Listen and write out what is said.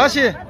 다 시.